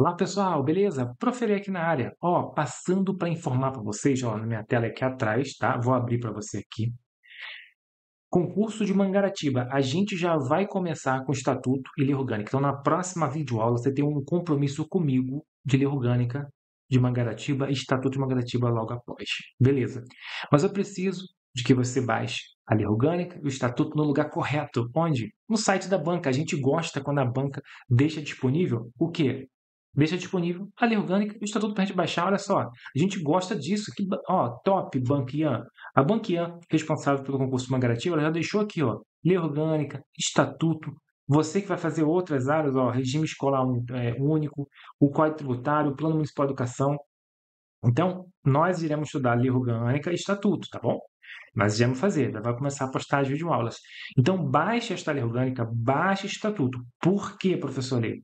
Olá pessoal, beleza? Proferi aqui na área. Ó, passando para informar para vocês, ó, na minha tela aqui atrás, tá? Vou abrir para você aqui. Concurso de Mangaratiba. A gente já vai começar com Estatuto e Lei Orgânica. Então, na próxima videoaula, você tem um compromisso comigo de Lei Orgânica de Mangaratiba e Estatuto de Mangaratiba logo após. Beleza. Mas eu preciso de que você baixe a lei orgânica e o estatuto no lugar correto. Onde? No site da banca. A gente gosta quando a banca deixa disponível o quê? Deixa disponível a lei orgânica e o estatuto para a gente baixar. Olha só, a gente gosta disso. Que, ó, top, Banquian. A Banquian, responsável pelo concurso Mangaratiba, ela já deixou aqui, ó, lei orgânica, estatuto. Você que vai fazer outras áreas, ó, regime escolar é, único, o Código Tributário, o Plano Municipal de Educação. Então, nós iremos estudar lei orgânica e estatuto, tá bom? Nós iremos fazer, vai começar a postar as videoaulas. Então, baixe esta lei orgânica, baixe o estatuto. Por que, professor Lei?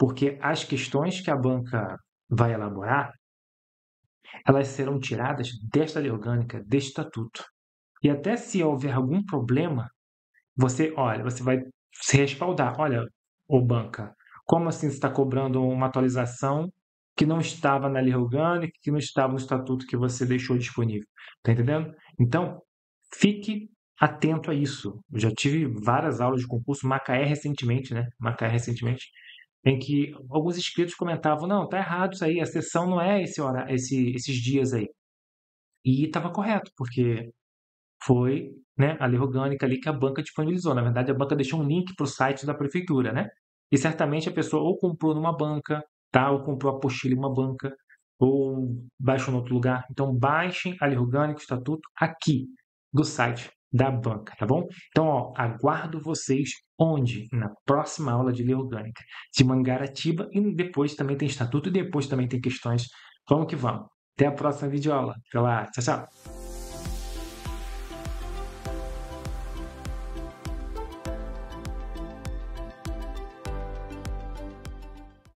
Porque as questões que a banca vai elaborar, elas serão tiradas desta lei orgânica, deste estatuto. E até se houver algum problema, você, olha, você vai se respaldar. Olha, ô banca, como assim você está cobrando uma atualização que não estava na lei orgânica, que não estava no estatuto que você deixou disponível? Tá entendendo? Então, fique atento a isso. Eu já tive várias aulas de concurso, Macaé recentemente, né? Macaé recentemente, em que alguns inscritos comentavam: não, tá errado isso aí, a sessão não é esse hora, esse, esses dias aí. E estava correto, porque foi né, a lei orgânica ali que a banca disponibilizou. Na verdade, a banca deixou um link para o site da prefeitura, né? E certamente a pessoa ou comprou numa banca, tá? ou comprou a apostila em uma banca, ou baixou em outro lugar. Então, baixem a lei orgânica, o estatuto, aqui do site da banca, tá bom? Então, ó, aguardo vocês onde? Na próxima aula de lei orgânica de Mangaratiba e depois também tem estatuto e depois também tem questões. Vamos que vamos. Até a próxima videoaula. Até lá. Tchau, tchau.